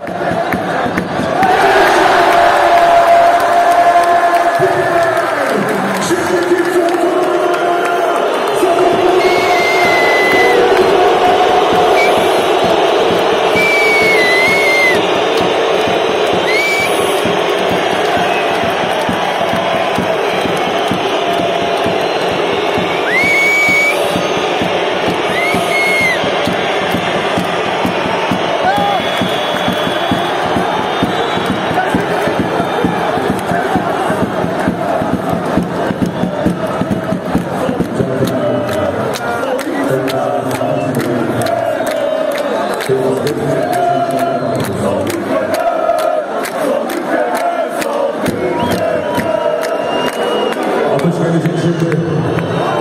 you 아버지가 되신 주님